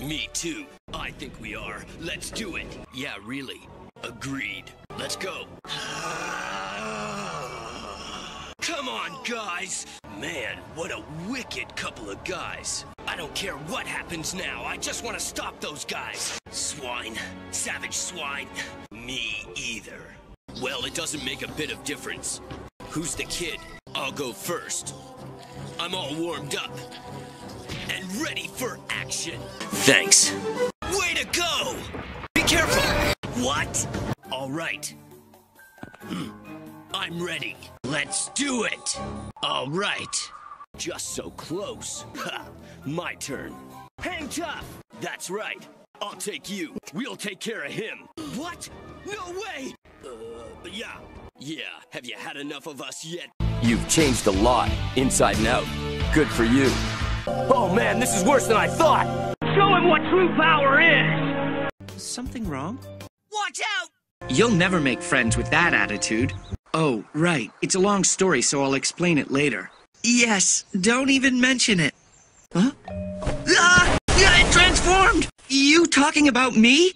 Me too. I think we are. Let's do it. Yeah, really. Agreed. Let's go. Come on, guys! Man, what a wicked couple of guys. I don't care what happens now. I just want to stop those guys. Swine. Savage swine. Me either. Well, it doesn't make a bit of difference. Who's the kid? I'll go first. I'm all warmed up. Ready for action. Thanks. Way to go! Be careful! What? All right. Hmm. I'm ready. Let's do it! All right. Just so close. Ha! My turn. Hang tough! That's right. I'll take you. We'll take care of him. What? No way! Uh, yeah. Yeah. Have you had enough of us yet? You've changed a lot, inside and out. Good for you. Oh man, this is worse than I thought! Show him what true power is! Something wrong? Watch out! You'll never make friends with that attitude. Oh, right. It's a long story, so I'll explain it later. Yes, don't even mention it. Huh? Ah! Yeah, it transformed! You talking about me?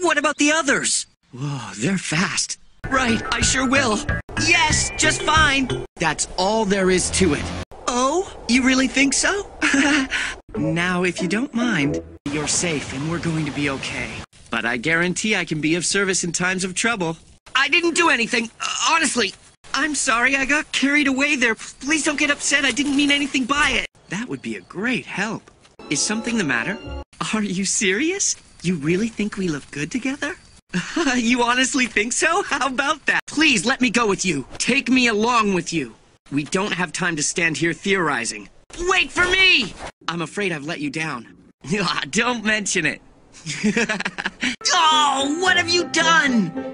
What about the others? Whoa, they're fast. Right, I sure will. Yes, just fine. That's all there is to it. You really think so? now, if you don't mind, you're safe and we're going to be okay. But I guarantee I can be of service in times of trouble. I didn't do anything. Uh, honestly, I'm sorry I got carried away there. Please don't get upset. I didn't mean anything by it. That would be a great help. Is something the matter? Are you serious? You really think we look good together? you honestly think so? How about that? Please let me go with you. Take me along with you. We don't have time to stand here theorizing. Wait for me! I'm afraid I've let you down. don't mention it. oh, what have you done?